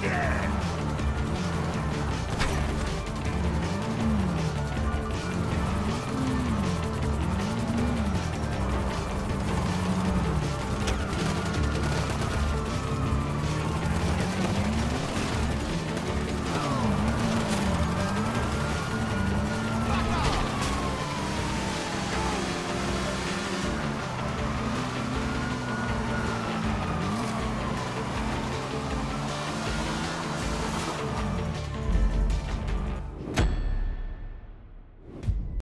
Yeah.